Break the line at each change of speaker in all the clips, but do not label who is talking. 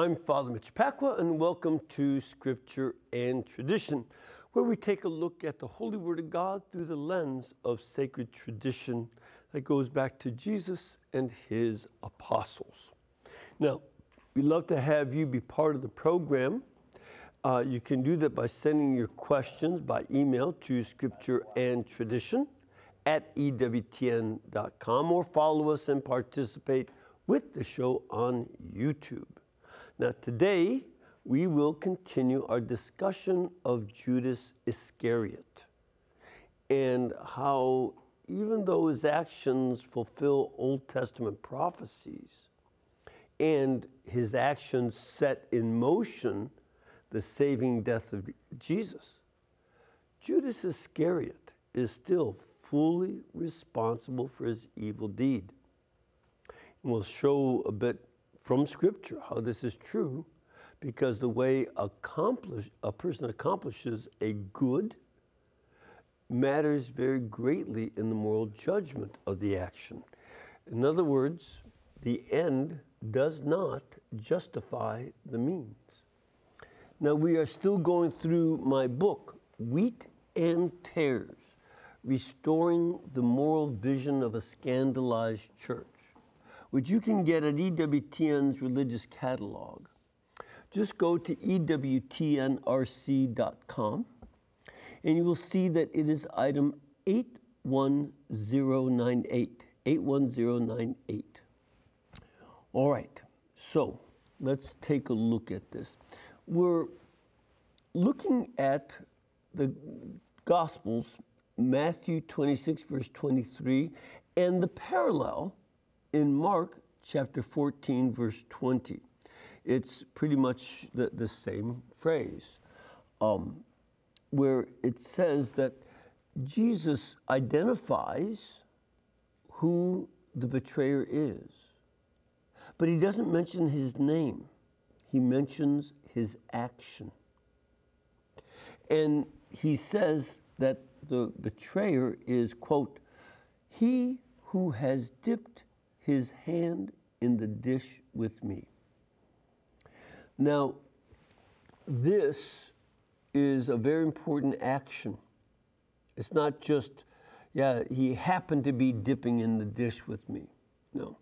I'm Father Mitch Pacwa, and welcome to Scripture and Tradition, where we take a look at the Holy Word of God through the lens of sacred tradition that goes back to Jesus and his apostles. Now, we'd love to have you be part of the program. Uh, you can do that by sending your questions by email to Scripture and Tradition at EWTN.com or follow us and participate with the show on YouTube. Now, today we will continue our discussion of Judas Iscariot and how, even though his actions fulfill Old Testament prophecies and his actions set in motion the saving death of Jesus, Judas Iscariot is still fully responsible for his evil deed. And we'll show a bit from Scripture how this is true because the way accomplish, a person accomplishes a good matters very greatly in the moral judgment of the action. In other words, the end does not justify the means. Now, we are still going through my book, Wheat and Tares Restoring the Moral Vision of a Scandalized Church which you can get at EWTN's religious catalog. Just go to EWTNRC.com and you will see that it is item 81098. 81098. All right, so let's take a look at this. We're looking at the Gospels, Matthew 26, verse 23, and the parallel in Mark chapter 14, verse 20, it's pretty much the, the same phrase um, where it says that Jesus identifies who the betrayer is, but he doesn't mention his name, he mentions his action. And he says that the betrayer is, quote, he who has dipped his hand in the dish with me. Now, this is a very important action. It's not just, yeah, he happened to be dipping in the dish with me. No.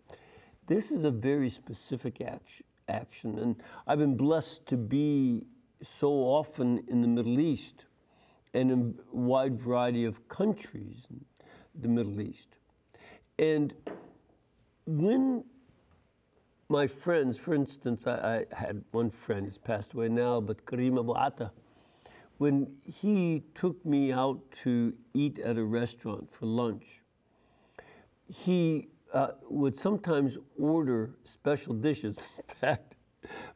This is a very specific action, action. And I've been blessed to be so often in the Middle East and in a wide variety of countries in the Middle East. And when my friends, for instance, I, I, had one friend, he's passed away now, but Karim Abu Atta, when he took me out to eat at a restaurant for lunch, he uh, would sometimes order special dishes. In fact,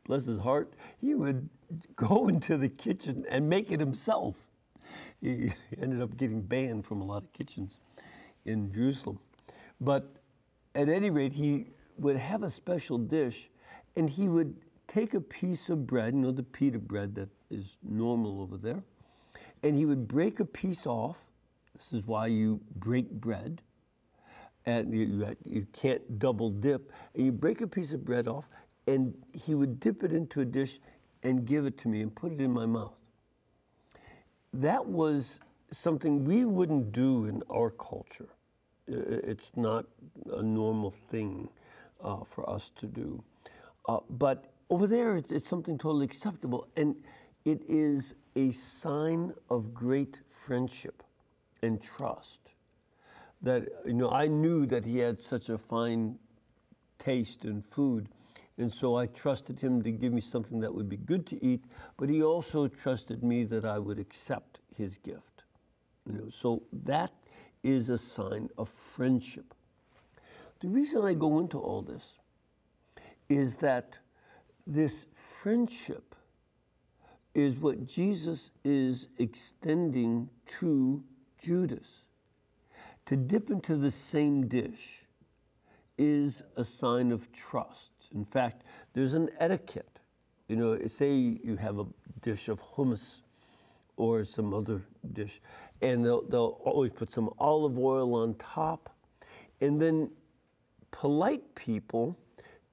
bless his heart, he would go into the kitchen and make it himself. He ended up getting banned from a lot of kitchens in Jerusalem. But at any rate, he would have a special dish and he would take a piece of bread, you know, the pita bread that is normal over there, and he would break a piece off. This is why you break bread. And you, you can't double dip. And you break a piece of bread off, and he would dip it into a dish and give it to me and put it in my mouth. That was something we wouldn't do in our culture it's not a normal thing uh, for us to do. Uh, but over there, it's, it's, something totally acceptable. And it is a sign of great friendship and trust that, you know, I knew that he had such a fine taste in food. And so I trusted him to give me something that would be good to eat, but he also trusted me that I would accept his gift. You know, so that is a sign of friendship. The reason I go into all this is that this friendship is what Jesus is extending to Judas. To dip into the same dish is a sign of trust. In fact, there's an etiquette. You know, say you have a dish of hummus or some other dish, and they'll, they'll always put some olive oil on top. And then polite people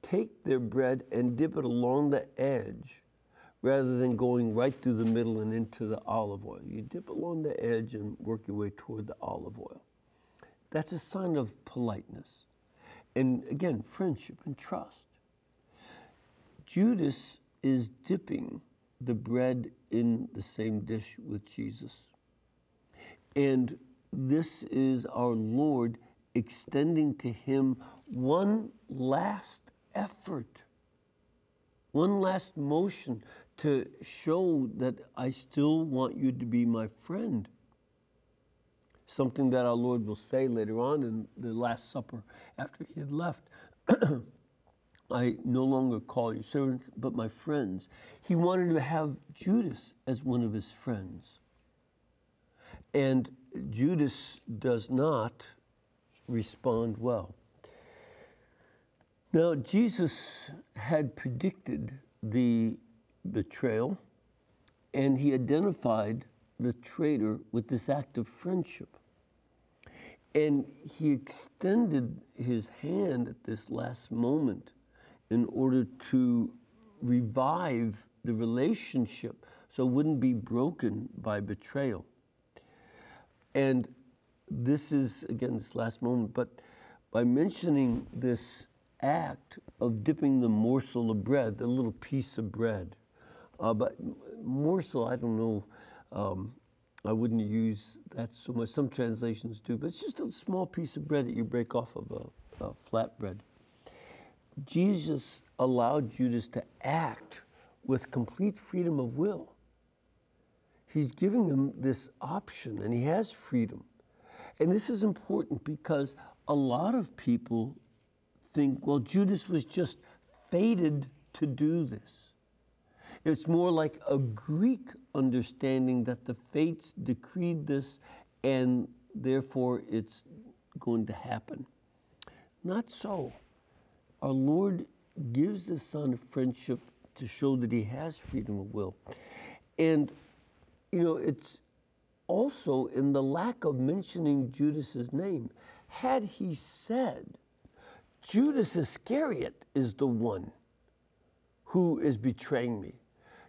take their bread and dip it along the edge rather than going right through the middle and into the olive oil. You dip along the edge and work your way toward the olive oil. That's a sign of politeness. And again, friendship and trust. Judas is dipping the bread in the same dish with Jesus. And this is our Lord extending to him one last effort, one last motion to show that I still want you to be my friend. Something that our Lord will say later on in the Last Supper after he had left. I no longer call you servants, but my friends. He wanted to have Judas as one of his friends. And Judas does not respond well. Now, Jesus had predicted the betrayal, and he identified the traitor with this act of friendship. And he extended his hand at this last moment in order to revive the relationship so it wouldn't be broken by betrayal. And this is, again, this last moment, but by mentioning this act of dipping the morsel of bread, the little piece of bread, uh, but morsel, I don't know, um, I wouldn't use that so much. Some translations do, but it's just a small piece of bread that you break off of a, a flat bread. Jesus allowed Judas to act with complete freedom of will. He's giving him this option, and he has freedom. And this is important because a lot of people think, well, Judas was just fated to do this. It's more like a Greek understanding that the fates decreed this and therefore it's going to happen. Not so. Our Lord gives the Son of friendship to show that he has freedom of will. And, you know, it's also in the lack of mentioning Judas's name. Had he said, Judas Iscariot is the one who is betraying me,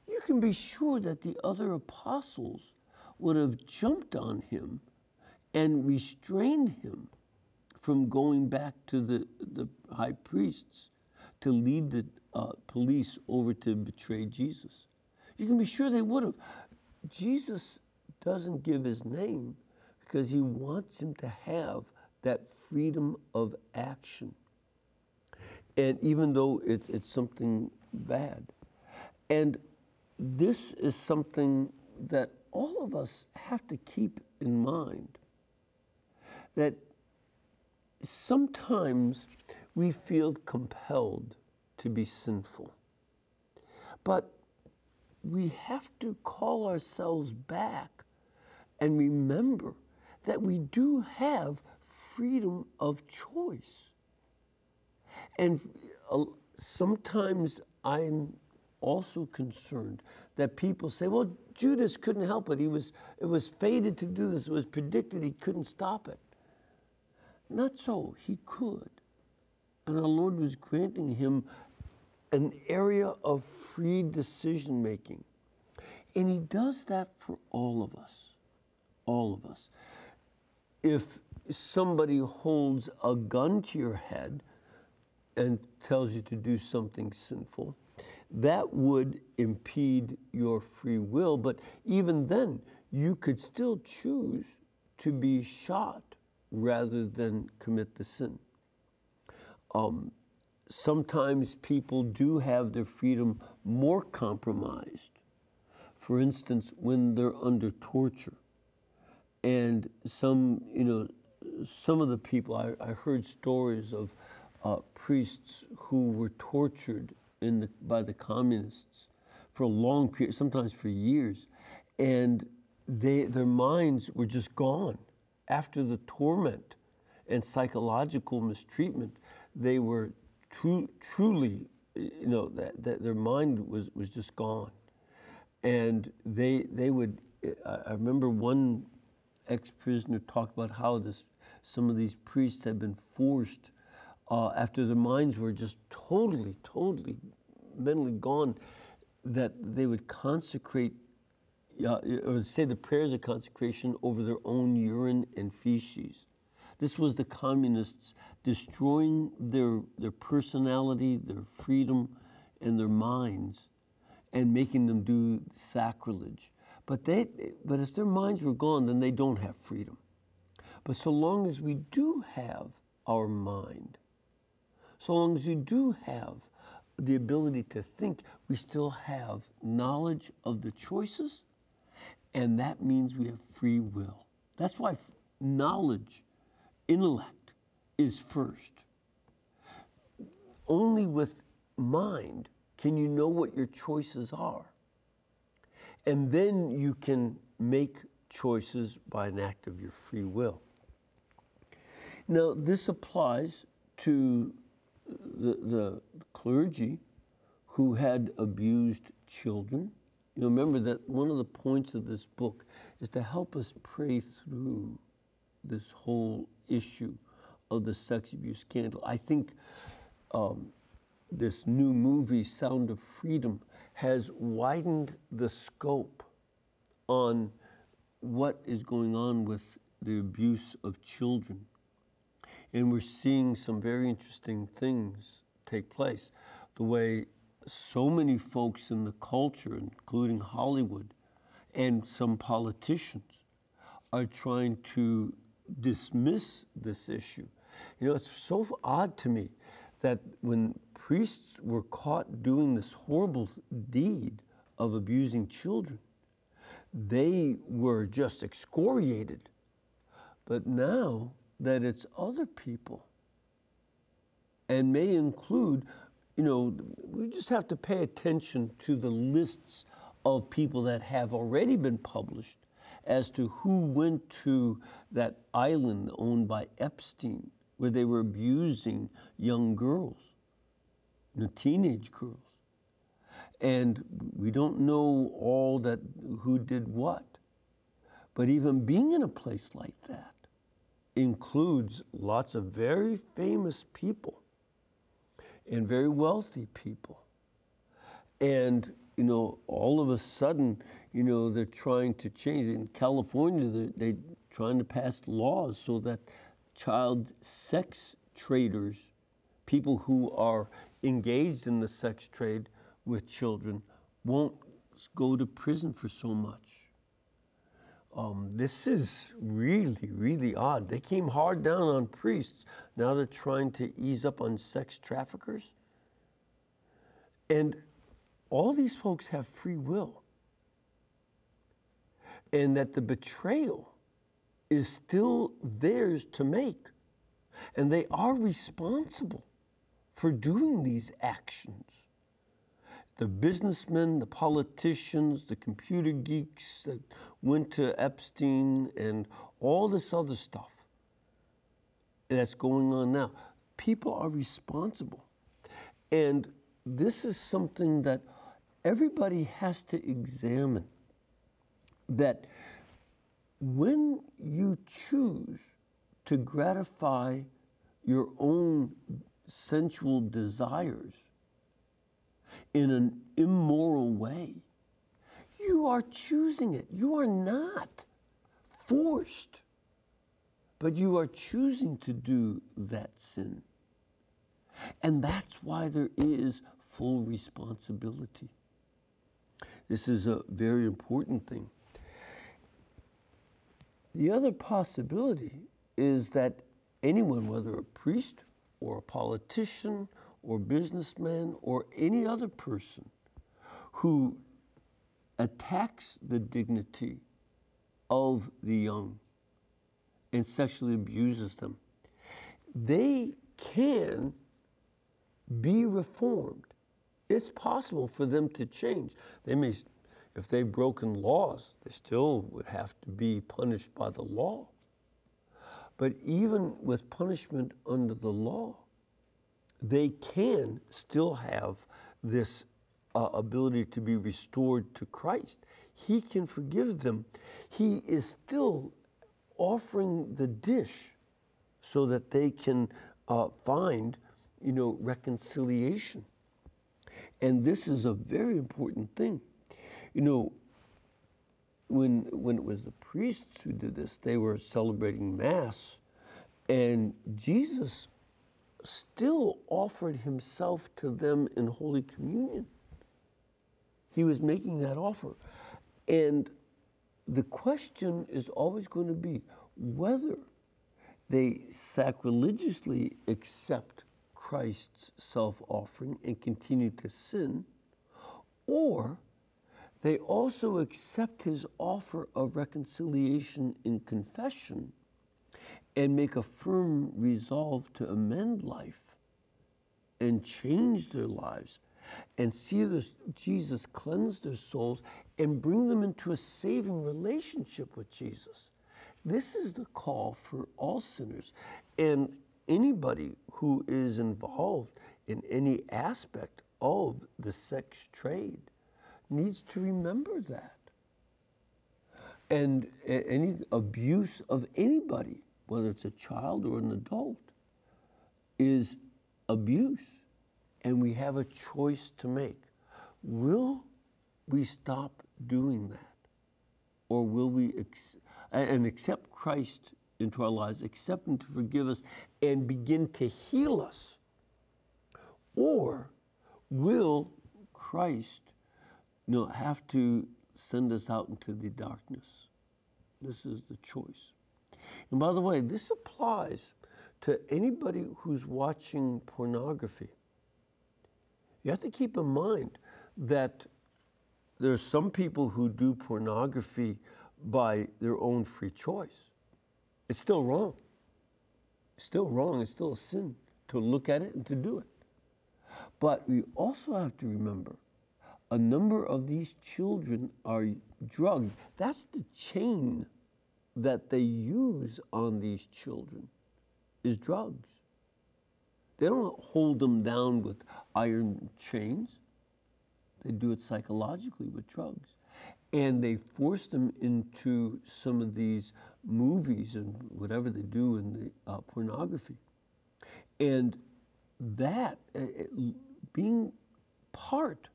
you can be sure that the other apostles would have jumped on him and restrained him from going back to the, the high priests to lead the uh, police over to betray Jesus. You can be sure they would have. Jesus doesn't give his name because he wants him to have that freedom of action. And even though it, it's something bad. And this is something that all of us have to keep in mind that sometimes we feel compelled to be sinful. But we have to call ourselves back and remember that we do have freedom of choice. And sometimes I'm also concerned that people say, well, Judas couldn't help it. He was, it was fated to do this. It was predicted he couldn't stop it. Not so. He could. And our Lord was granting him an area of free decision making. And he does that for all of us. All of us. If somebody holds a gun to your head and tells you to do something sinful, that would impede your free will. But even then, you could still choose to be shot rather than commit the sin. Um, sometimes people do have their freedom more compromised. For instance, when they're under torture. And some, you know, some of the people, I, I heard stories of uh, priests who were tortured in the, by the communists for a long period, sometimes for years, and they, their minds were just gone after the torment and psychological mistreatment. They were tru- truly, you know, that, that their mind was, was just gone, and they they would. I remember one ex-prisoner talked about how this some of these priests had been forced uh, after their minds were just totally, totally mentally gone, that they would consecrate uh, or say the prayers of consecration over their own urine and feces. This was the communists destroying their, their personality, their freedom, and their minds, and making them do sacrilege. But, they, but if their minds were gone, then they don't have freedom. But so long as we do have our mind, so long as we do have the ability to think, we still have knowledge of the choices, and that means we have free will. That's why knowledge, intellect, is first. Only with mind can you know what your choices are. And then you can make choices by an act of your free will. Now, this applies to the, the clergy who had abused children. You remember that one of the points of this book is to help us pray through this whole issue of the sex abuse scandal. I think um, this new movie, Sound of Freedom, has widened the scope on what is going on with the abuse of children. And we're seeing some very interesting things take place. The way so many folks in the culture, including Hollywood and some politicians, are trying to dismiss this issue. You know, it's so odd to me that when priests were caught doing this horrible deed of abusing children, they were just excoriated. But now that it's other people and may include, you know, we just have to pay attention to the lists of people that have already been published as to who went to that island owned by Epstein where they were abusing young girls, you know, teenage girls. And we don't know all that who did what. But even being in a place like that includes lots of very famous people and very wealthy people. And, you know, all of a sudden, you know, they're trying to change. In California, they're, they're trying to pass laws so that child sex traders, people who are engaged in the sex trade with children, won't go to prison for so much. Um, this is really, really odd. They came hard down on priests. Now they're trying to ease up on sex traffickers. And all these folks have free will. And that the betrayal is still theirs to make. And they are responsible for doing these actions. The businessmen, the politicians, the computer geeks that went to Epstein, and all this other stuff that's going on now. People are responsible. And this is something that everybody has to examine that when you choose to gratify your own sensual desires in an immoral way, you are choosing it. You are not forced, but you are choosing to do that sin. And that's why there is full responsibility. This is a very important thing. The other possibility is that anyone, whether a priest or a politician or businessman or any other person who attacks the dignity of the young and sexually abuses them, they can be reformed It's possible for them to change. They may, if they've broken laws, they still would have to be punished by the law. But even with punishment under the law, they can still have this uh, ability to be restored to Christ. He can forgive them. He is still offering the dish so that they can uh, find, you know, reconciliation. And this is a very important thing. You know, when when it was the priests who did this, they were celebrating Mass, and Jesus still offered himself to them in Holy Communion. He was making that offer. And the question is always going to be whether they sacrilegiously accept Christ's self offering and continue to sin, or they also accept his offer of reconciliation in confession and make a firm resolve to amend life and change their lives and see this, Jesus cleanse their souls and bring them into a saving relationship with Jesus. This is the call for all sinners and anybody who is involved in any aspect of the sex trade needs to remember that. And any abuse of anybody, whether it's a child or an adult, is abuse. And we have a choice to make. Will we stop doing that? Or will we and accept Christ into our lives, accept Him to forgive us, and begin to heal us? Or will Christ you know, have to send us out into the darkness? This is the choice. And by the way, this applies to anybody who's watching pornography. You have to keep in mind that there's some people who do pornography by their own free choice. It's still wrong. It's still wrong. It's still a sin to look at it and to do it. But we also have to remember a number of these children are drugged. That's the chain that they use on these children is drugs. They don't hold them down with iron chains. They do it psychologically with drugs. And they force them into some of these movies and whatever they do in the uh, pornography. And that, uh, being part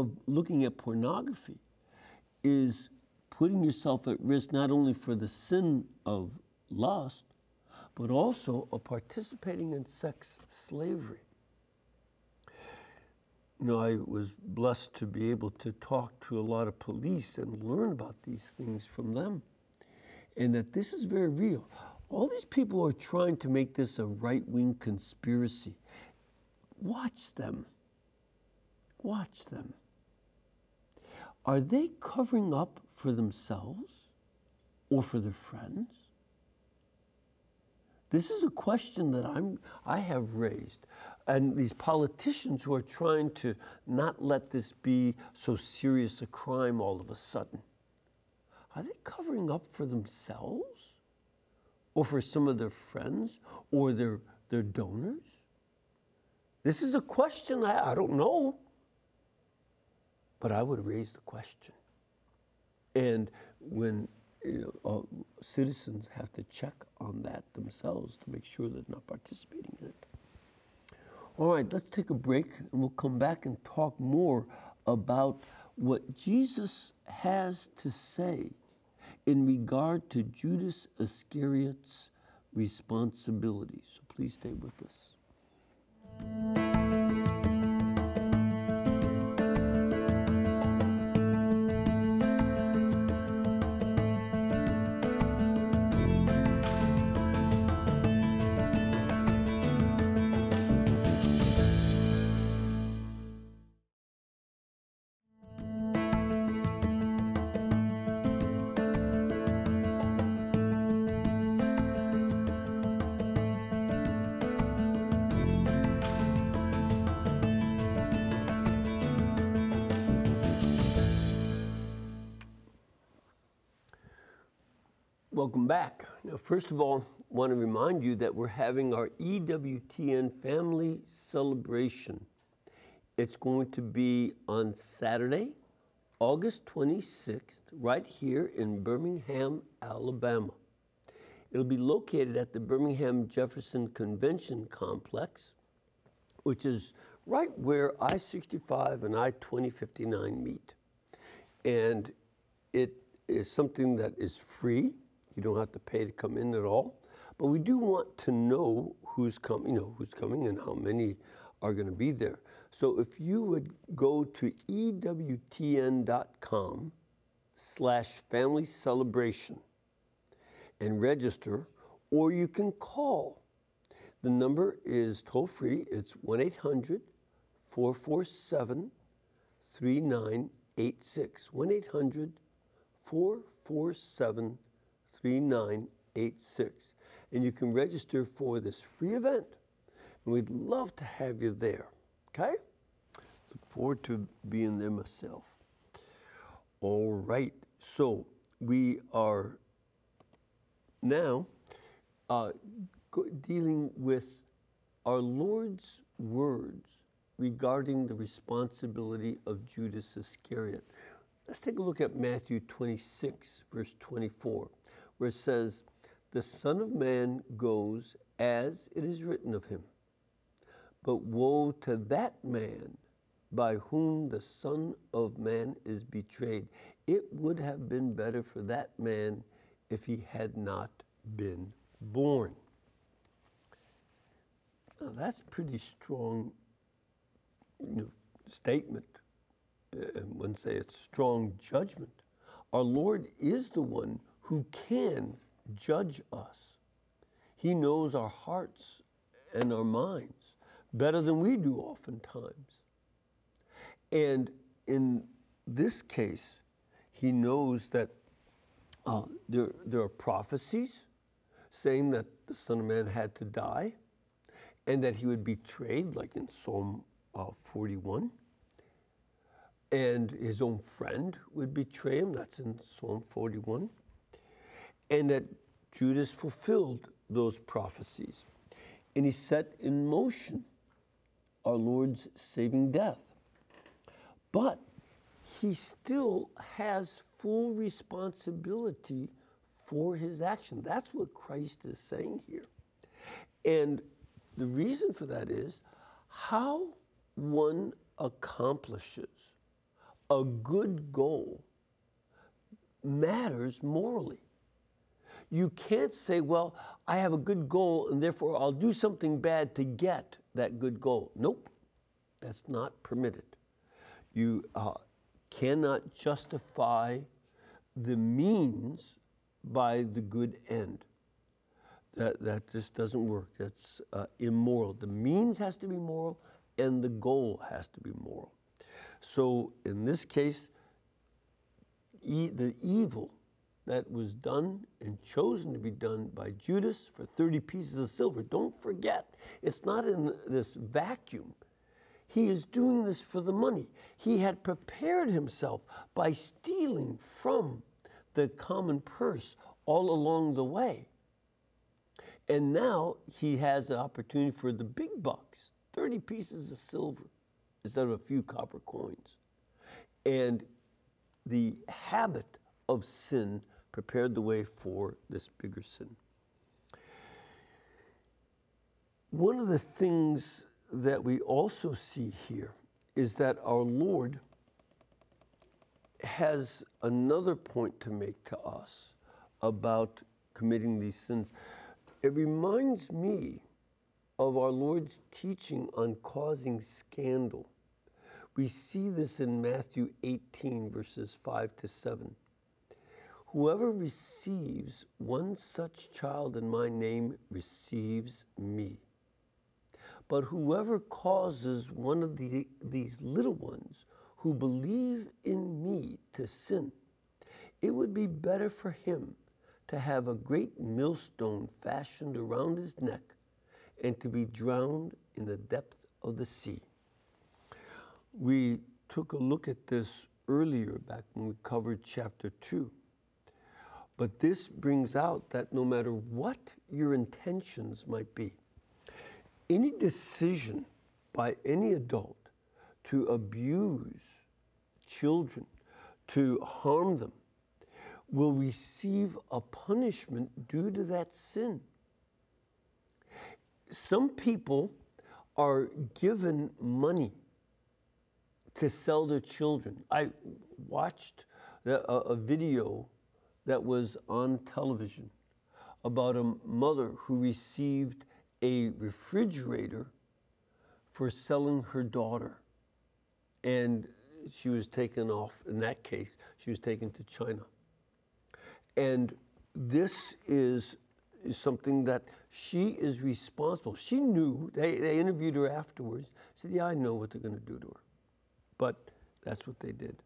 of looking at pornography, is putting yourself at risk not only for the sin of lust, but also of participating in sex slavery you know, I was blessed to be able to talk to a lot of police and learn about these things from them. And that this is very real. All these people are trying to make this a right wing conspiracy. Watch them. Watch them. Are they covering up for themselves or for their friends? This is a question that I'm, I have raised and these politicians who are trying to not let this be so serious a crime all of a sudden, are they covering up for themselves or for some of their friends or their, their donors? This is a question I, I don't know, but I would raise the question. And when you know, uh, citizens have to check on that themselves to make sure they're not participating in it. All right, let's take a break and we'll come back and talk more about what Jesus has to say in regard to Judas Iscariot's responsibility. So please stay with us. First of all, I want to remind you that we're having our EWTN family celebration. It's going to be on Saturday, August 26th, right here in Birmingham, Alabama. It'll be located at the Birmingham Jefferson Convention Complex, which is right where I 65 and I 2059 meet. And it is something that is free. You don't have to pay to come in at all. But we do want to know who's coming, you know, who's coming and how many are going to be there. So if you would go to ewtn.com slash family celebration and register, or you can call. The number is toll free. It's 1 800 447 3986. 1 800 447 3986. And you can register for this free event. And we'd love to have you there. Okay? Look forward to being there myself. All right. So we are now uh, dealing with our Lord's words regarding the responsibility of Judas Iscariot. Let's take a look at Matthew 26, verse 24, where it says, The Son of Man goes as it is written of him. But woe to that man by whom the Son of Man is betrayed. It would have been better for that man if he had not been born. Now, that's pretty strong you know, statement. Uh, and one say it's strong judgment. Our Lord is the one who can judge us. He knows our hearts and our minds better than we do oftentimes. And in this case, he knows that uh, there, there are prophecies saying that the Son of Man had to die and that he would be betrayed, like in Psalm uh, 41. And his own friend would betray him, that's in Psalm 41. And that Judas fulfilled those prophecies. And he set in motion our Lord's saving death. But he still has full responsibility for his action. That's what Christ is saying here. And the reason for that is how one accomplishes a good goal matters morally. You can't say, well, I have a good goal and therefore I'll do something bad to get that good goal. Nope, that's not permitted. You uh, cannot justify the means by the good end. That, that just doesn't work. That's uh, immoral. The means has to be moral and the goal has to be moral. So in this case, e the evil that was done and chosen to be done by Judas for 30 pieces of silver, don't forget, it's not in this vacuum. He is doing this for the money. He had prepared himself by stealing from the common purse all along the way. And now he has an opportunity for the big bucks 30 pieces of silver instead of a few copper coins. And the habit of sin prepared the way for this bigger sin. One of the things that we also see here is that our Lord has another point to make to us about committing these sins. It reminds me of our Lord's teaching on causing scandal. We see this in Matthew 18, verses 5 to 7. Whoever receives one such child in my name receives me. But whoever causes one of the, these little ones who believe in me to sin, it would be better for him to have a great millstone fashioned around his neck and to be drowned in the depth of the sea. We took a look at this earlier back when we covered chapter 2. But this brings out that no matter what your intentions might be, any decision by any adult to abuse children, to harm them, will receive a punishment due to that sin. Some people are given money to sell their children. I watched a, a video that was on television about a mother who received a refrigerator for selling her daughter. And she was taken off, in that case, she was taken to China. And this is, something that she is responsible. She knew, they, they interviewed her afterwards, said, Yeah, I know what they're going to do to her. But that's what they did.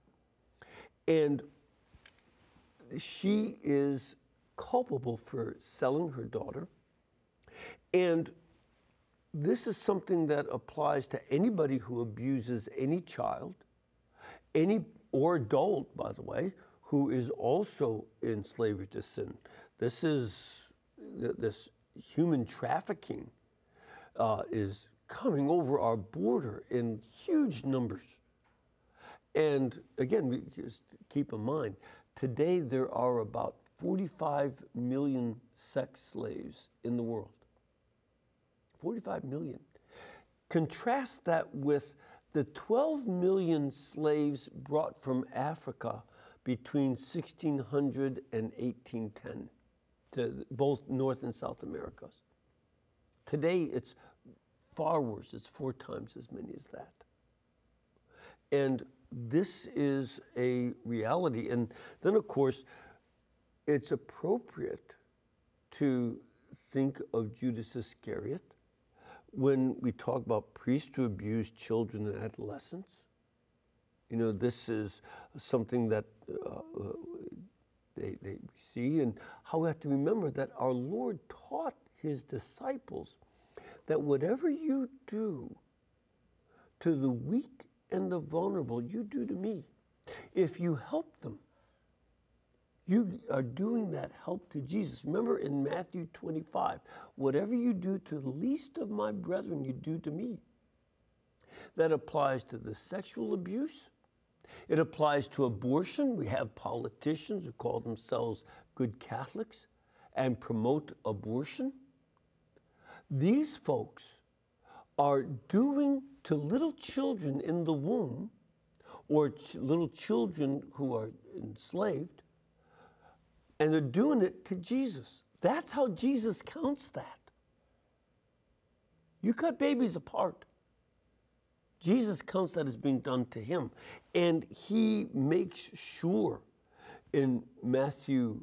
And she is culpable for selling her daughter. And this is something that applies to anybody who abuses any child, any or adult, by the way, who is also in slavery to sin. This is this human trafficking uh, is coming over our border in huge numbers. And again, we just keep in mind, today there are about 45 million sex slaves in the world. 45 million. Contrast that with the 12 million slaves brought from Africa between 1600 and 1810 to both North and South Americas. Today it's far worse, it's four times as many as that. And this is a reality. And then, of course, it's appropriate to think of Judas Iscariot when we talk about priests who abuse children and adolescents. You know, this is something that uh, uh, they, they see, and how we have to remember that our Lord taught his disciples that whatever you do to the weak and the vulnerable, you do to me. If you help them, you are doing that help to Jesus. Remember in Matthew 25, whatever you do to the least of my brethren, you do to me. That applies to the sexual abuse. It applies to abortion. We have politicians who call themselves good Catholics and promote abortion. These folks are doing to little children in the womb or ch- little children who are enslaved, and they're doing it to Jesus. That's how Jesus counts that. You cut babies apart. Jesus counts that as being done to him. And he makes sure in Matthew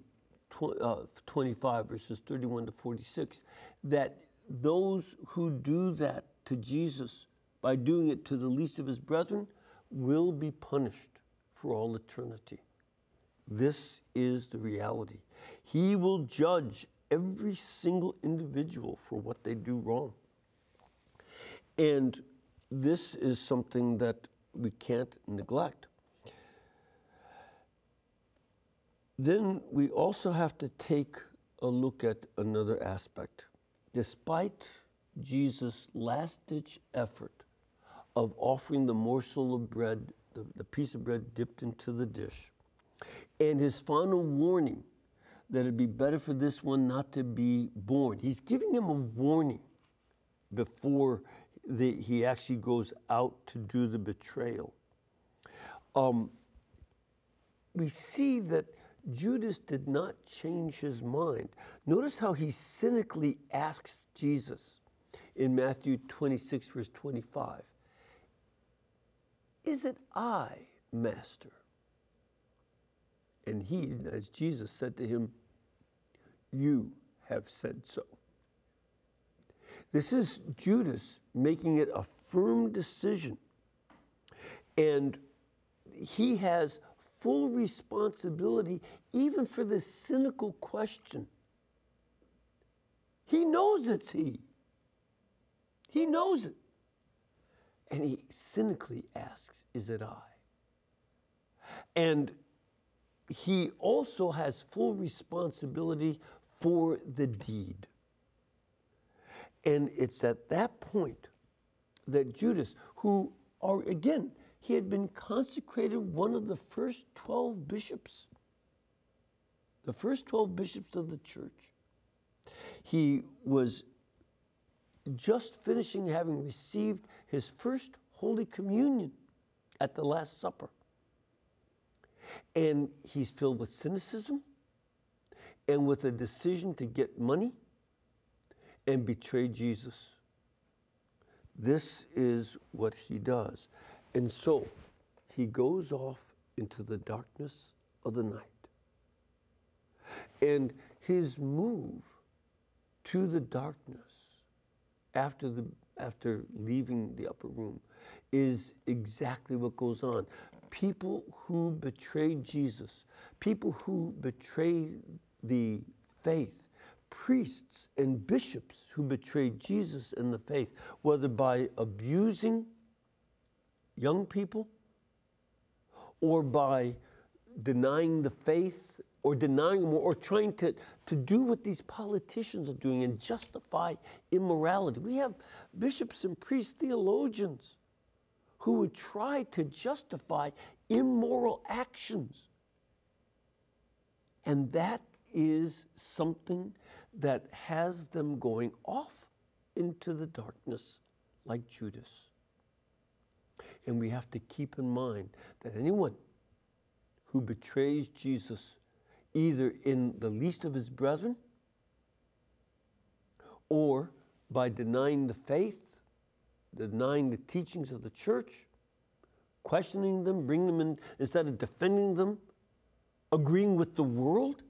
uh, 25, verses 31 to 46, that those who do that to Jesus by doing it to the least of his brethren will be punished for all eternity. This is the reality. He will judge every single individual for what they do wrong. And this is something that we can't neglect. Then we also have to take a look at another aspect. Despite Jesus' last ditch effort of offering the morsel of bread, the, the piece of bread dipped into the dish, and his final warning that it'd be better for this one not to be born. He's giving him a warning before the, he actually goes out to do the betrayal. Um, we see that Judas did not change his mind. Notice how he cynically asks Jesus in Matthew 26, verse 25 Is it I, Master? And he, as Jesus said to him, You have said so. This is Judas making it a firm decision. And he has full responsibility even for this cynical question. He knows it's he. He knows it. And he cynically asks, Is it I? And he also has full responsibility for the deed. And it's at that point that Judas, who are again, he had been consecrated one of the first 12 bishops, the first 12 bishops of the church. He was just finishing having received his first Holy Communion at the Last Supper. And he's filled with cynicism and with a decision to get money and betray Jesus. This is what he does. And so he goes off into the darkness of the night. And his move to the darkness after, the, after leaving the upper room is exactly what goes on. People who betray Jesus, people who betray the faith, priests and bishops who betrayed Jesus and the faith, whether by abusing young people or by denying the faith or denying them or trying to, to do what these politicians are doing and justify immorality. We have bishops and priests, theologians who would try to justify immoral actions. And that is something that has them going off into the darkness like Judas. And we have to keep in mind that anyone who betrays Jesus, either in the least of his brethren or by denying the faith, denying the teachings of the church, questioning them, bringing them in, instead of defending them, agreeing with the world,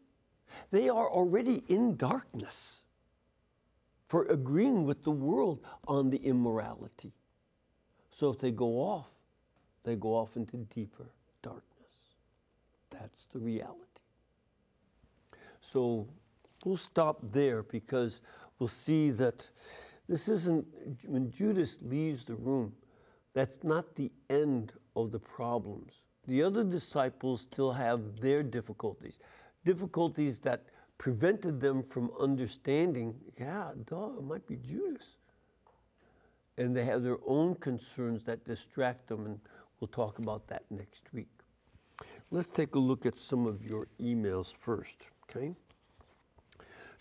they are already in darkness for agreeing with the world on the immorality. So if they go off, they go off into deeper darkness. That's the reality. So we'll stop there because we'll see that this isn't, when Judas leaves the room, that's not the end of the problems. The other disciples still have their difficulties difficulties that prevented them from understanding, yeah, duh, it might be Judas. And they have their own concerns that distract them, and we'll talk about that next week. Let's take a look at some of your emails first, okay?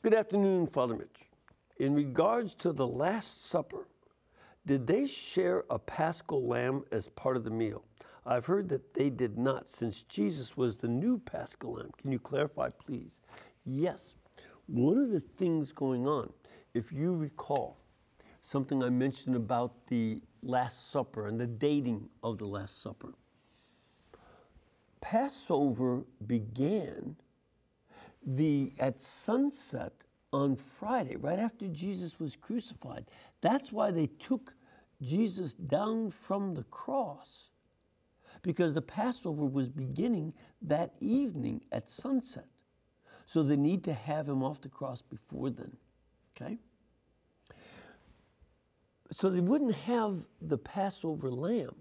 Good afternoon, Father Mitch. In regards to the Last Supper, did they share a paschal lamb as part of the meal? I've heard that they did not, since Jesus was the new paschal lamb. Can you clarify, please? Yes. One of the things going on, if you recall, something I mentioned about the Last Supper and the dating of the Last Supper. Passover began the at sunset on Friday, right after Jesus was crucified. That's why they took Jesus down from the cross because the Passover was beginning that evening at sunset. So they need to have him off the cross before then. Okay? So they wouldn't have the Passover lamb.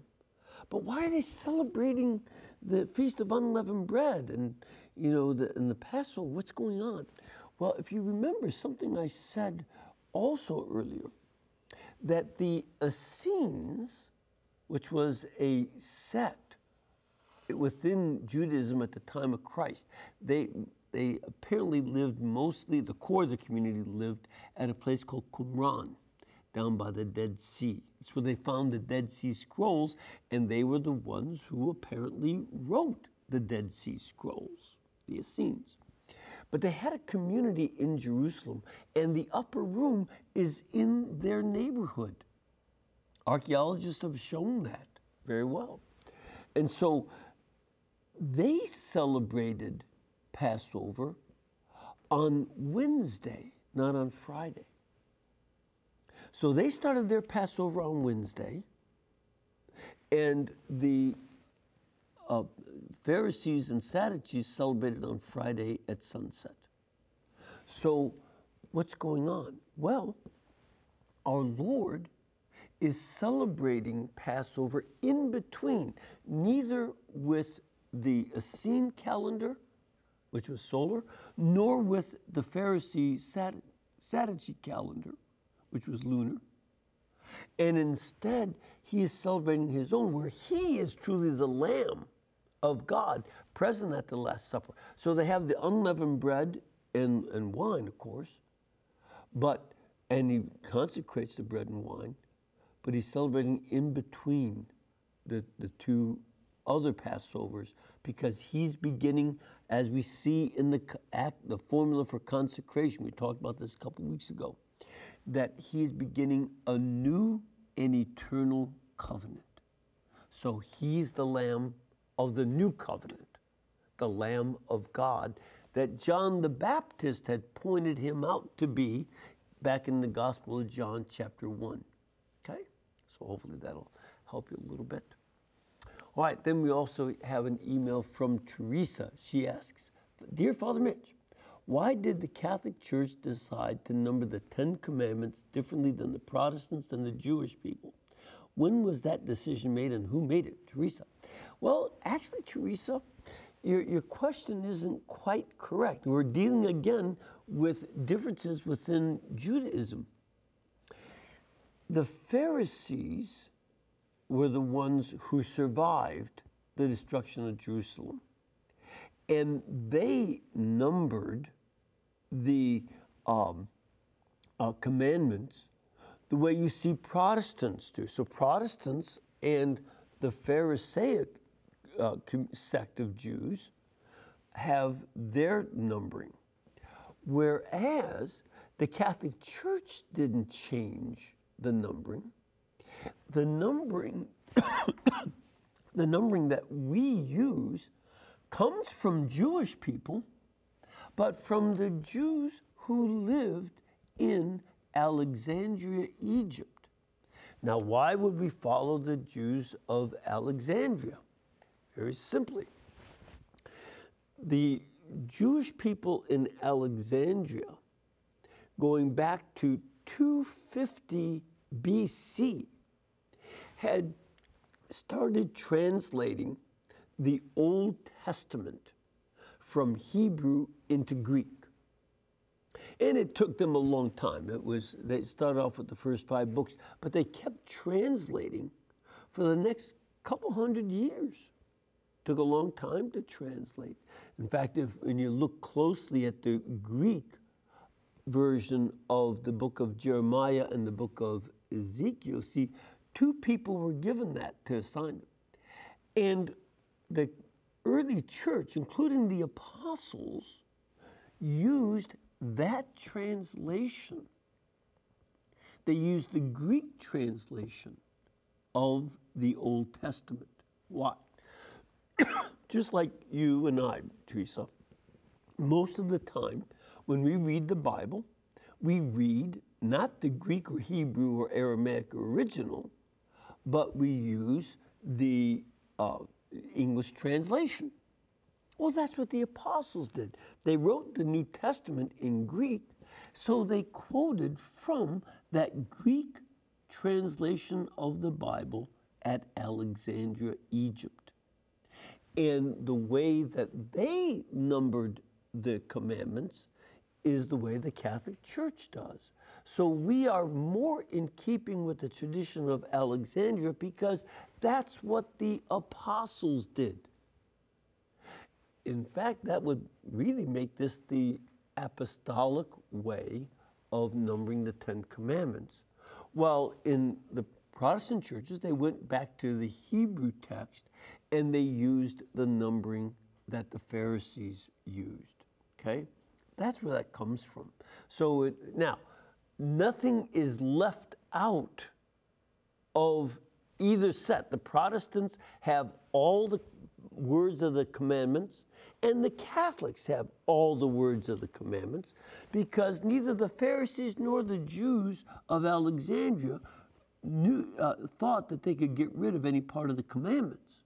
But why are they celebrating the Feast of Unleavened Bread and you know the, and the Passover? What's going on? Well, if you remember something I said also earlier, that the Essenes, which was a sect within Judaism at the time of Christ, they they apparently lived mostly the core of the community lived at a place called Qumran, down by the Dead Sea. It's where they found the Dead Sea Scrolls, and they were the ones who apparently wrote the Dead Sea Scrolls, the Essenes. But they had a community in Jerusalem, and the upper room is in their neighborhood. Archaeologists have shown that very well. And so they celebrated Passover on Wednesday, not on Friday. So they started their Passover on Wednesday, and the uh, Pharisees and Sadducees celebrated on Friday at sunset. So, what's going on? Well, our Lord is celebrating Passover in between, neither with the Essene calendar which was solar, nor with the Pharisee Sadducee calendar, which was lunar. And instead, he is celebrating his own, where he is truly the Lamb of God present at the Last Supper. So they have the unleavened bread and, and wine, of course, but, and he consecrates the bread and wine, but he's celebrating in between the, the two other Passovers because he's beginning, as we see in the act, the formula for consecration. We talked about this a couple weeks ago, that he is beginning a new and eternal covenant. So he's the Lamb of the new covenant, the Lamb of God that John the Baptist had pointed him out to be back in the Gospel of John, chapter 1. Okay? So hopefully that'll help you a little bit. All right, then we also have an email from Teresa. She asks Dear Father Mitch, why did the Catholic Church decide to number the Ten Commandments differently than the Protestants and the Jewish people? When was that decision made and who made it? Teresa. Well, actually, Teresa, your, your question isn't quite correct. We're dealing again with differences within Judaism. The Pharisees were the ones who survived the destruction of Jerusalem. And they numbered the um, uh, commandments the way you see Protestants do. So, Protestants and the Pharisaic uh, sect of Jews have their numbering, whereas the Catholic Church didn't change the numbering. The numbering, the numbering that we use comes from Jewish people, but from the Jews who lived in Alexandria, Egypt. Now, why would we follow the Jews of Alexandria? Very simply, the Jewish people in Alexandria, going back to 250 BC, had started translating the Old Testament from Hebrew into Greek. And it took them a long time. It was they started off with the first five books, but they kept translating for the next couple hundred years. Took a long time to translate. In fact, if when you look closely at the Greek version of the book of Jeremiah and the book of Ezekiel, see, two people were given that to assign it. And the early church, including the apostles, used that translation. They used the Greek translation of the Old Testament. Why? just like you and I, Teresa, most of the time when we read the Bible, we read not the Greek or Hebrew or Aramaic original, but we use the uh, English translation. Well, that's what the apostles did. They wrote the New Testament in Greek, so they quoted from that Greek translation of the Bible at Alexandria, Egypt and the way that they numbered the commandments is the way the Catholic Church does. So we are more in keeping with the tradition of Alexandria because that's what the apostles did. In fact, that would really make this the apostolic way of numbering the Ten Commandments. While in the Protestant churches, they went back to the Hebrew text and they used the numbering that the Pharisees used. Okay? That's where that comes from. So it, now, nothing is left out of either set. The Protestants have all the words of the commandments, and the Catholics have all the words of the commandments, because neither the Pharisees nor the Jews of Alexandria knew, uh, thought that they could get rid of any part of the commandments.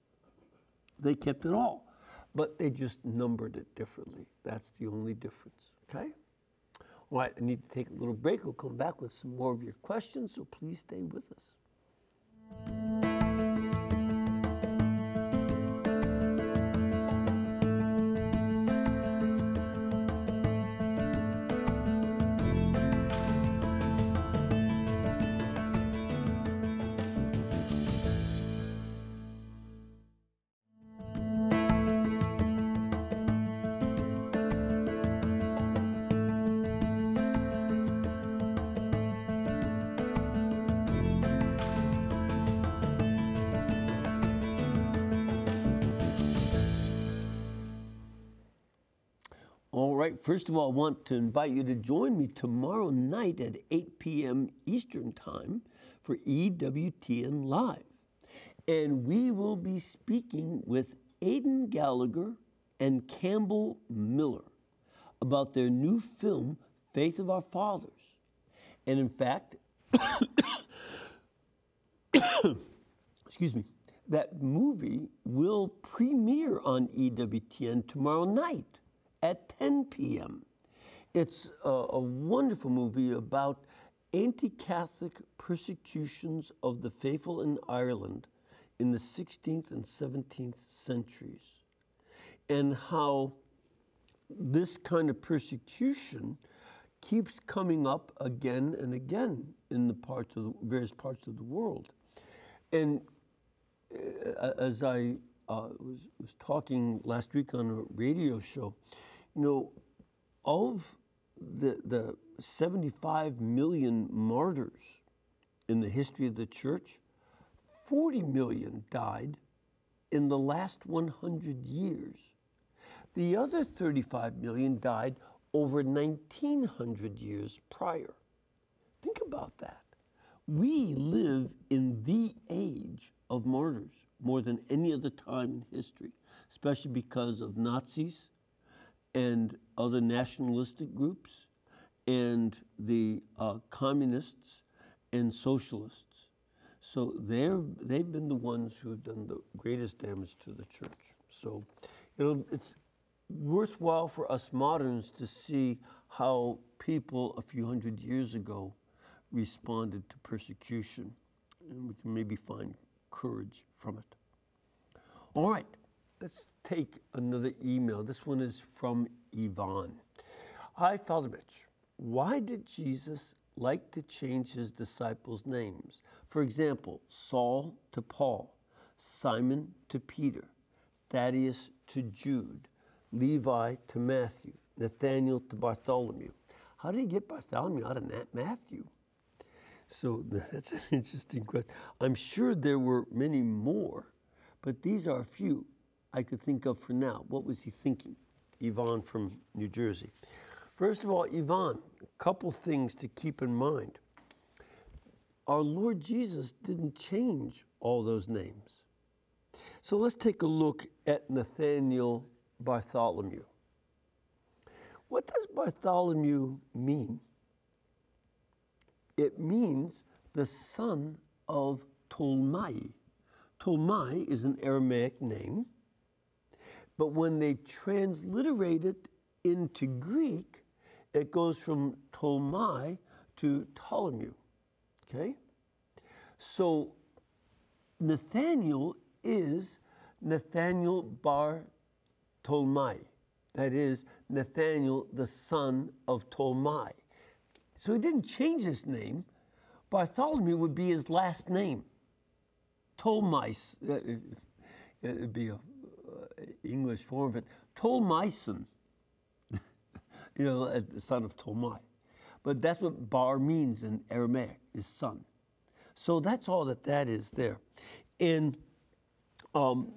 They kept it all, but they just numbered it differently. That's the only difference, okay? All right, I need to take a little break. We'll come back with some more of your questions, so please stay with us. First of all, I want to invite you to join me tomorrow night at 8 p.m. Eastern Time for EWTN Live. And we will be speaking with Aidan Gallagher and Campbell Miller about their new film, Faith of Our Fathers. And in fact, excuse me, that movie will premiere on EWTN tomorrow night at 10 p.m. It's a, a wonderful movie about anti Catholic persecutions of the faithful in Ireland in the 16th and 17th centuries, and how this kind of persecution keeps coming up again and again in the parts of the various parts of the world. And uh, as I uh, was, was talking last week on a radio show, you know, of the, the 75 million martyrs in the history of the church, 40 million died in the last 100 years. The other 35 million died over 1900 years prior. Think about that. We live in the age of martyrs more than any other time in history, especially because of Nazis and other nationalistic groups and the uh, communists and socialists. So they're, they've been the ones who have done the greatest damage to the church. So it's worthwhile for us moderns to see how people a few hundred years ago responded to persecution, and we can maybe find courage from it. All right, let's take another email. This one is from Yvonne. Hi, Father Mitch. Why did Jesus like to change his disciples' names? For example, Saul to Paul, Simon to Peter, Thaddeus to Jude, Levi to Matthew, Nathaniel to Bartholomew. How did he get Bartholomew out of Matthew? So that's an interesting question. I'm sure there were many more, but these are a few I could think of for now. What was he thinking? Yvonne from New Jersey. First of all, Yvonne, a couple things to keep in mind. Our Lord Jesus didn't change all those names. So let's take a look at Nathaniel Bartholomew. What does Bartholomew mean? It means the son of Tolmai. Tolmai is an Aramaic name, but when they transliterate it into Greek, it goes from Tolmai to Ptolemy. Okay? So Nathaniel is Nathaniel bar Tolmai. That is, Nathaniel, the son of Tolmai. So he didn't change his name. Bartholomew would be his last name. Tolmai, uh, uh, it'd be uh, English form of it. Tolmaison, you know, the son of Tolmai. But that's what bar means in Aramaic, is son. So that's all that that is there. And um,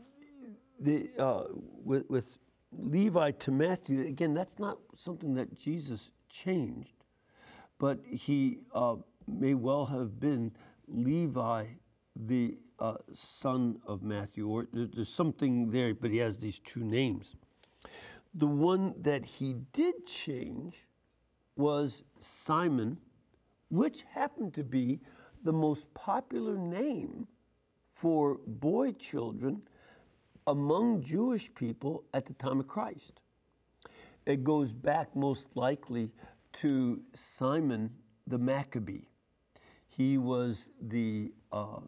the, uh, with, with Levi to Matthew, again, that's not something that Jesus changed, but he uh, may well have been Levi, the uh, son of Matthew, or there's something there, but he has these two names. The one that he did change was Simon, which happened to be the most popular name for boy children among Jewish people at the time of Christ. It goes back most likely to Simon the Maccabee. He was the uh,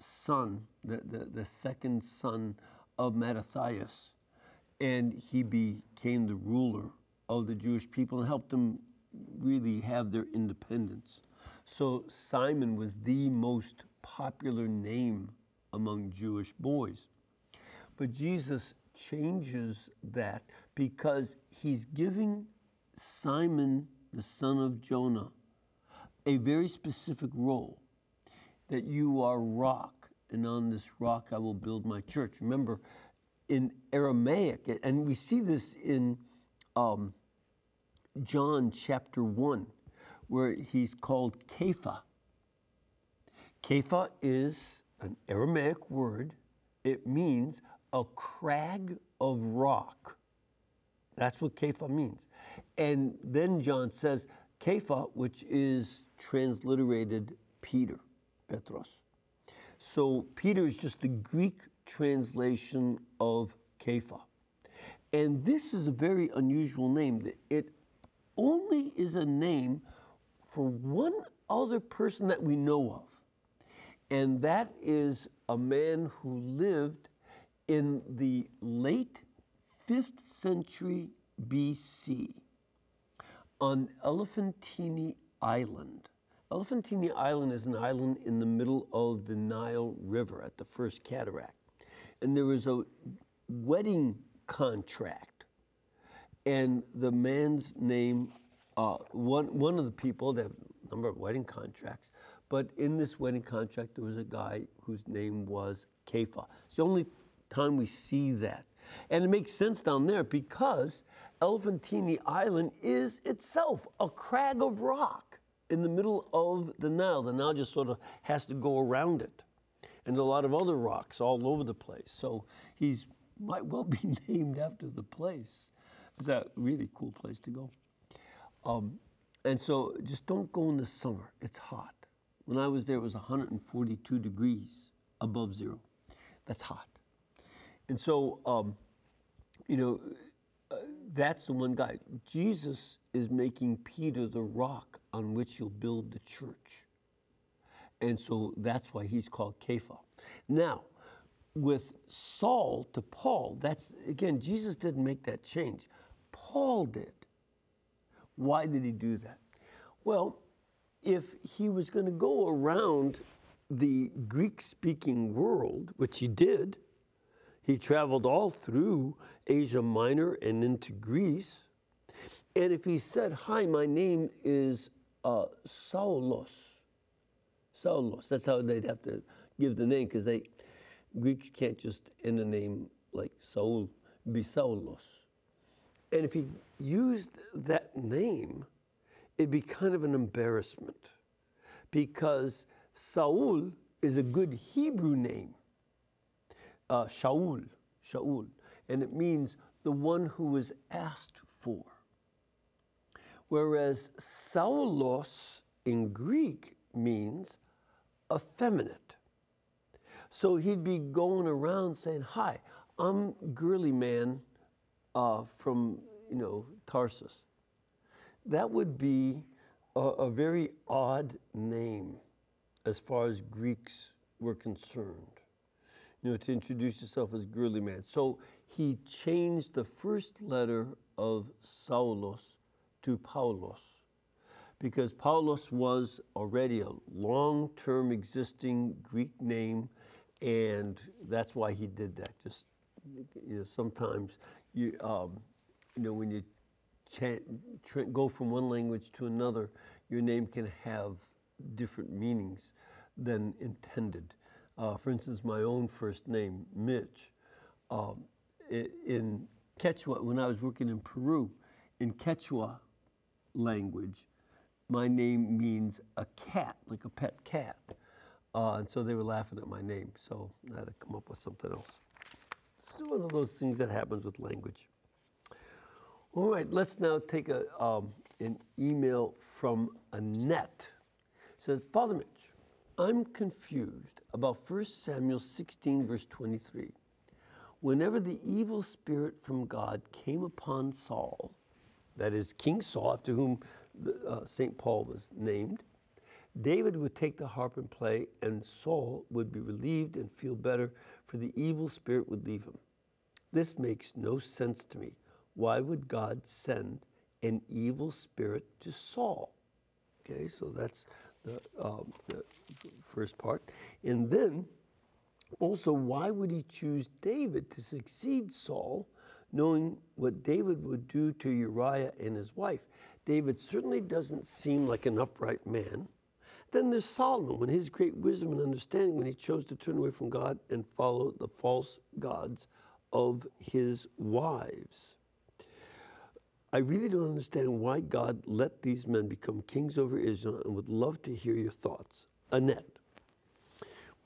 son, the, the, the, second son of Mattathias, and he became the ruler of the Jewish people and helped them really have their independence. So Simon was the most popular name among Jewish boys. But Jesus changes that because he's giving Simon, the son of Jonah, a very specific role that you are rock, and on this rock I will build my church. Remember, in Aramaic, and we see this in um, John chapter 1, where he's called Kepha. Kepha is an Aramaic word. It means a crag of rock. That's what Kepha means. And then John says, Kepha, which is transliterated Peter, Petros. So Peter is just the Greek translation of Kepha. And this is a very unusual name. It only is a name for one other person that we know of. And that is a man who lived in the late 5th century BC on Elephantine Island. Elephantine Island is an island in the middle of the Nile River at the first cataract. And there was a wedding contract. And the man's name, uh, one, one of the people, they have a number of wedding contracts, but in this wedding contract, there was a guy whose name was Kepha. It's the only time we see that. And it makes sense down there because Elephantine Island is itself a crag of rock in the middle of the Nile. The Nile just sort of has to go around it. And a lot of other rocks all over the place. So he's might well be named after the place. It's a really cool place to go. Um, and so just don't go in the summer. It's hot. When I was there, it was 142 degrees above zero. That's hot. And so, um, you know, uh, that's the one guy. Jesus is making Peter the rock on which you'll build the church. And so that's why he's called Kepha. Now, with Saul to Paul, that's again, Jesus didn't make that change. Paul did. Why did he do that? Well, if he was going to go around the Greek speaking world, which he did, he traveled all through Asia Minor and into Greece. And if he said, Hi, my name is uh, Saulos, Saulos, that's how they'd have to give the name because they Greeks can't just end a name like Saul, be Saulos. And if he used that name, it'd be kind of an embarrassment because Saul is a good Hebrew name. Uh, Shaul, Shaul, and it means the one who was asked for. Whereas Saulos in Greek means effeminate. So he'd be going around saying, Hi, I'm Girly Man uh, from, you know, Tarsus. That would be a, a very odd name as far as Greeks were concerned, you know, to introduce yourself as Girly Man. So he changed the first letter of Saulos to Paulos because Paulos was already a long term existing Greek name and that's why he did that. Just you know, sometimes you um, you know when you chant, go from one language to another, your name can have different meanings than intended. Uh, for instance, my own first name, Mitch, um, in Quechua, when I was working in Peru, in Quechua language, my name means a cat, like a pet cat. Uh, and so they were laughing at my name. So I had to come up with something else. It's one of those things that happens with language. All right, let's now take a, um, an email from Annette. It says, Father Mitch, I'm confused about 1 Samuel 16, verse 23. Whenever the evil spirit from God came upon Saul, that is King Saul, after whom uh, St. Paul was named, David would take the harp and play, and Saul would be relieved and feel better, for the evil spirit would leave him. This makes no sense to me. Why would God send an evil spirit to Saul? Okay, so that's the, um, the first part. And then also, why would he choose David to succeed Saul, knowing what David would do to Uriah and his wife? David certainly doesn't seem like an upright man. Then there's Solomon, when his great wisdom and understanding, when he chose to turn away from God and follow the false gods of his wives. I really don't understand why God let these men become kings over Israel and would love to hear your thoughts. Annette.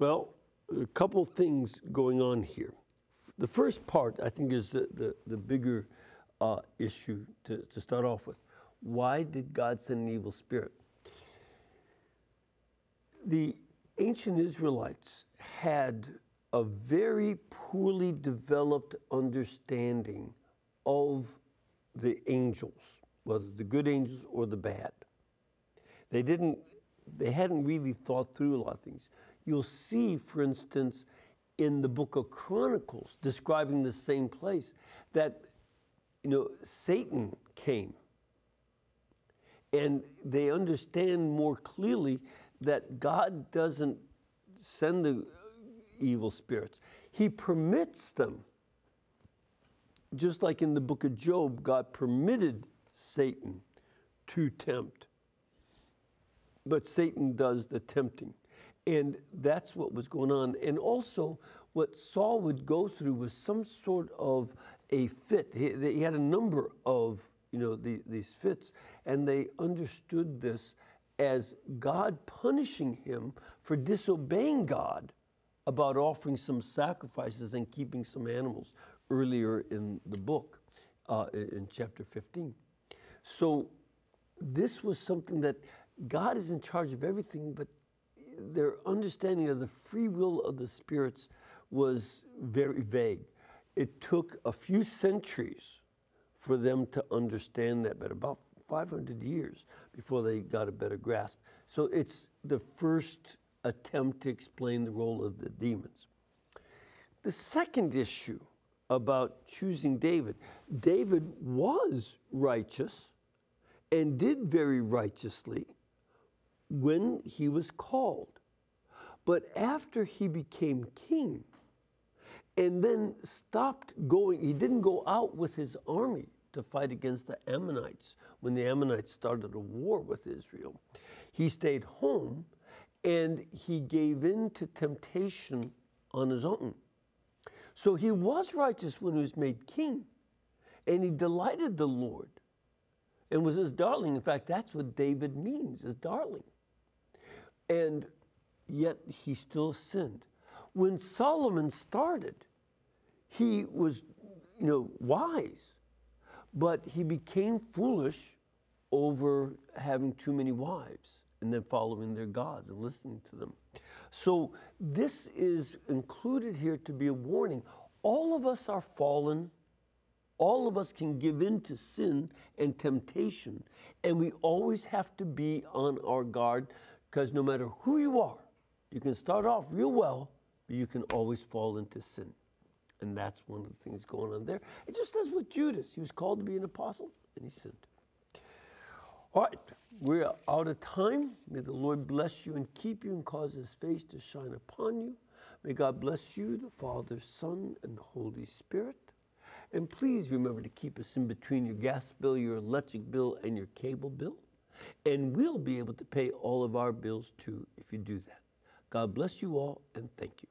Well, a couple things going on here. The first part, I think, is the, the, the bigger uh, issue to, to start off with. Why did God send an evil spirit? The ancient Israelites had a very poorly developed understanding of the angels, whether the good angels or the bad. They didn't, they hadn't really thought through a lot of things. You'll see, for instance, in the book of Chronicles, describing the same place, that you know Satan came, and they understand more clearly that God doesn't send the evil spirits; He permits them just like in the book of Job, God permitted Satan to tempt. But Satan does the tempting. And that's what was going on. And also, what Saul would go through was some sort of a fit. He, he had a number of you know the, these fits, and they understood this as God punishing him for disobeying God about offering some sacrifices and keeping some animals earlier in the book, uh, in chapter 15. So this was something that God is in charge of everything, but their understanding of the free will of the spirits was very vague. It took a few centuries for them to understand that, but about 500 years before they got a better grasp. So it's the first attempt to explain the role of the demons. The second issue about choosing David. David was righteous and did very righteously when he was called. But after he became king and then stopped going, he didn't go out with his army to fight against the Ammonites when the Ammonites started a war with Israel. He stayed home and he gave in to temptation on his own. So he was righteous when he was made king, and he delighted the Lord and was his darling. In fact, that's what David means, his darling. And yet he still sinned. When Solomon started, he was, you know, wise, but he became foolish over having too many wives and then following their gods and listening to them. So this is included here to be a warning. All of us are fallen. All of us can give in to sin and temptation. And we always have to be on our guard because no matter who you are, you can start off real well, but you can always fall into sin. And that's one of the things going on there. It just does with Judas. He was called to be an apostle and he sinned. All right, we're out of time. May the Lord bless you and keep you and cause his face to shine upon you. May God bless you, the Father, Son, and Holy Spirit. And please remember to keep us in between your gas bill, your electric bill, and your cable bill. And we'll be able to pay all of our bills too if you do that. God bless you all and thank you.